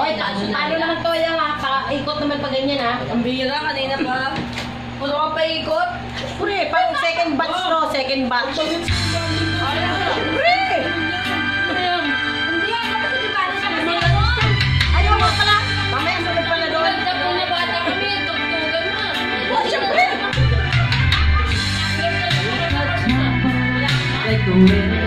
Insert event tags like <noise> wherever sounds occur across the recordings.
Oy, talo, talo naman to yan ha. Paikot naman pa ganyan ha. Ang bira, kanina pa. Puro ka pa ikot. Pre, pang second batch no, second batch. Pre! Um, ano. Ano? Ayaw mo pala. Mamaya, sunod pala doon. Oh, siyempre! Like the wind.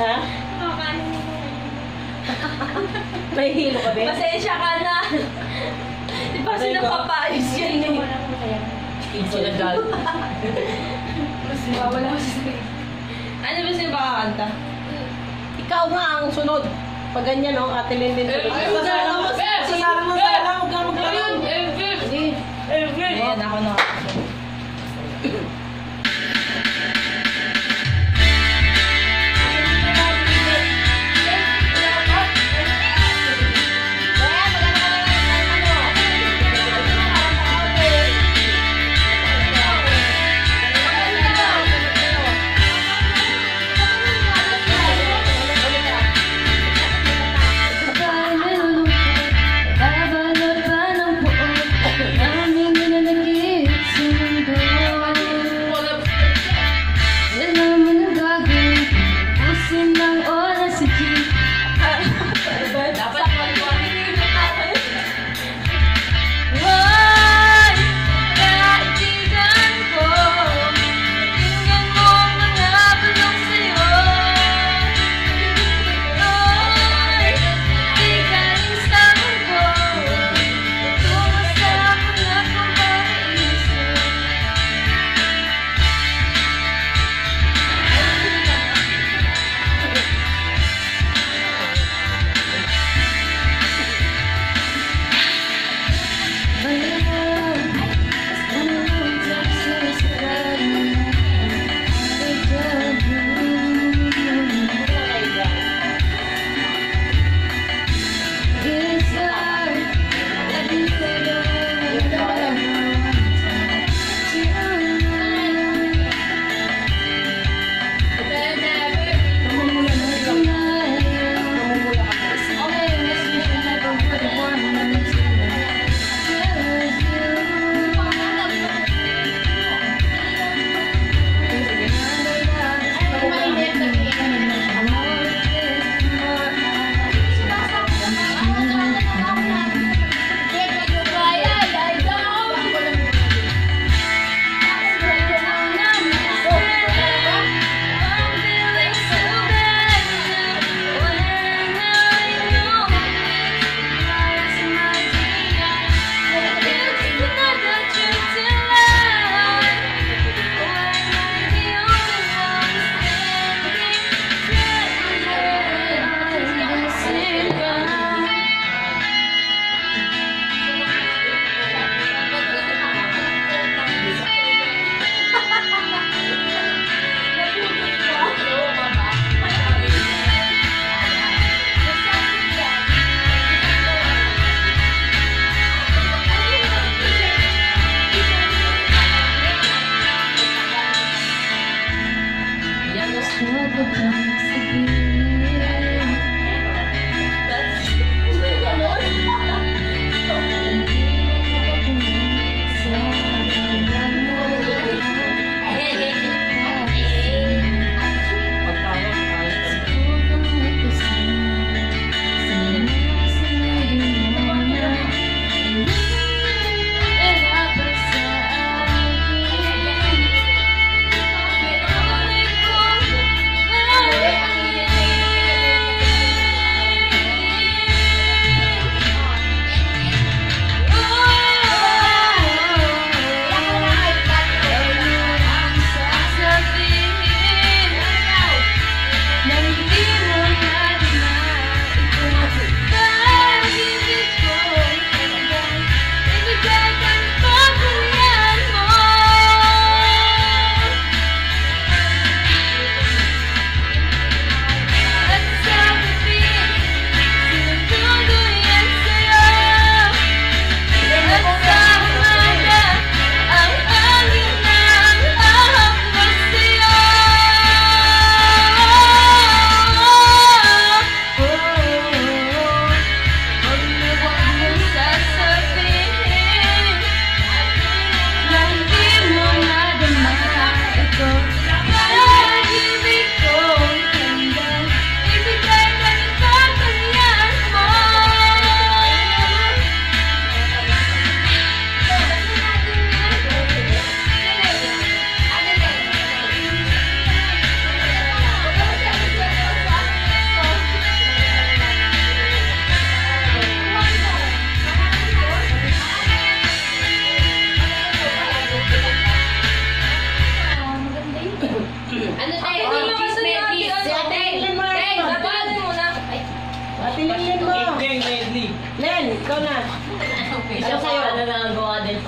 Ha? <laughs> Nakakaano naman May hilo ka ba? Pasensya ka na. Di ba Aray sila ko. papayos yan eh. Sinagal. Mas wala ko sa Ano ba sila kakanta? Ikaw nga ang sunod. Pag ganyan, no? Ate Linden. Eh, eh, Sasala mo, eh, sasala mo, eh, sasala mo, huwag kang Ever! Ayan, ako na.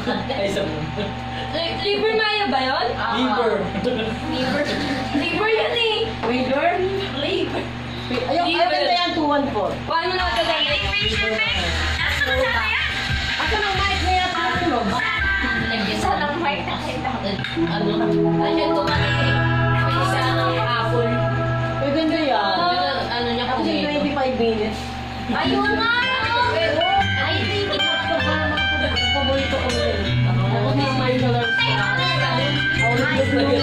Ay, sa buwan. Liver Maya ba yun? Ah. Liver. Liver. Liver yun eh. Liver? Liver. Ayun, ayaw ganda yan, 214. Paano na ganda yan? Liver. Nasaan na sana yan? Asan ang mic na yan? Tulog. Saan ang mic na kita? Ano? Ano yung tumating? Isa ng hapon. Ay, ganda yan. Ah. Ano niya kung 25 minutes. Ayun nga! Thank <laughs> you.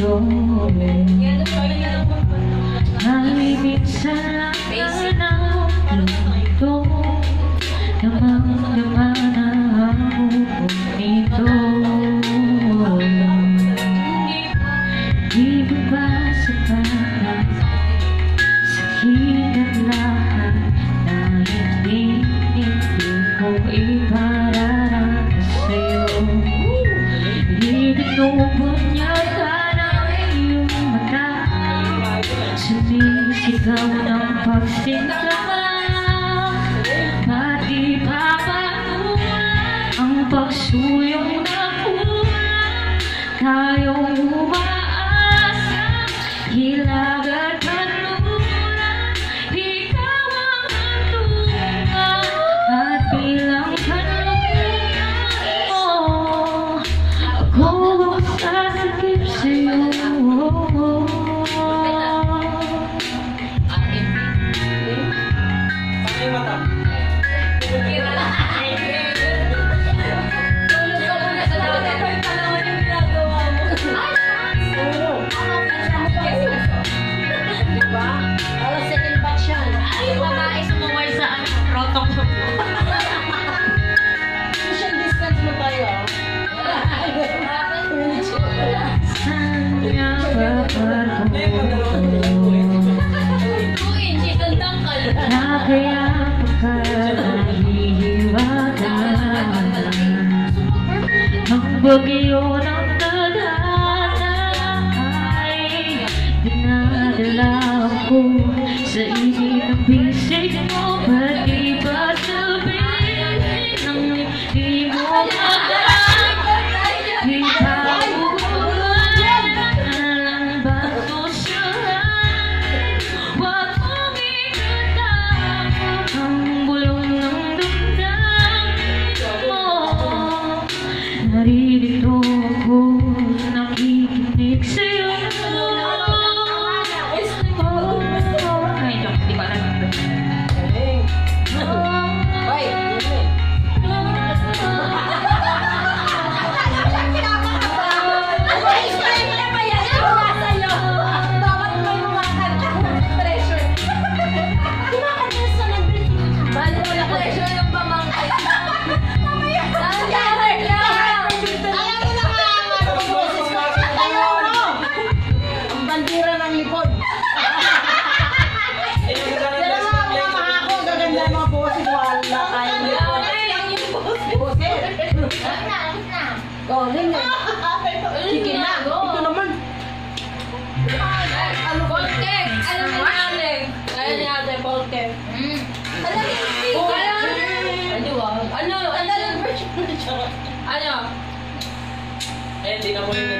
Yo to me Ikaw unang pagsinta Galing eh. Sige na. Ito naman. Ano Poltek? Ano nangyari? Ano nangyari, Poltek? Ano Ano ba? Ano? Ano? Ano? Eh, hindi na mo yung nagdating. Wala.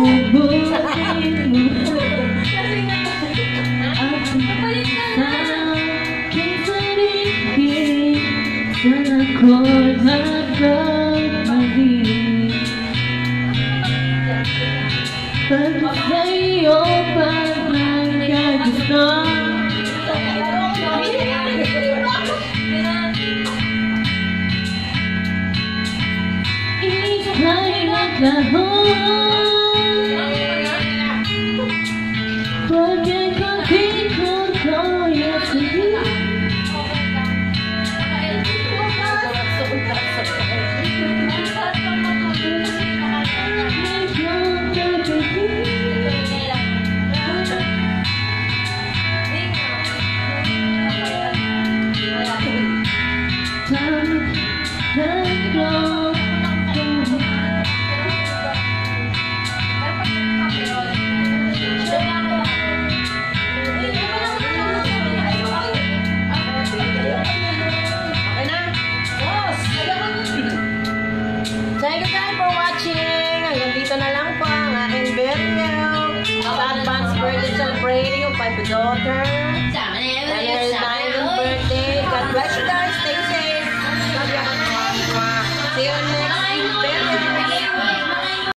Nabubuhay mo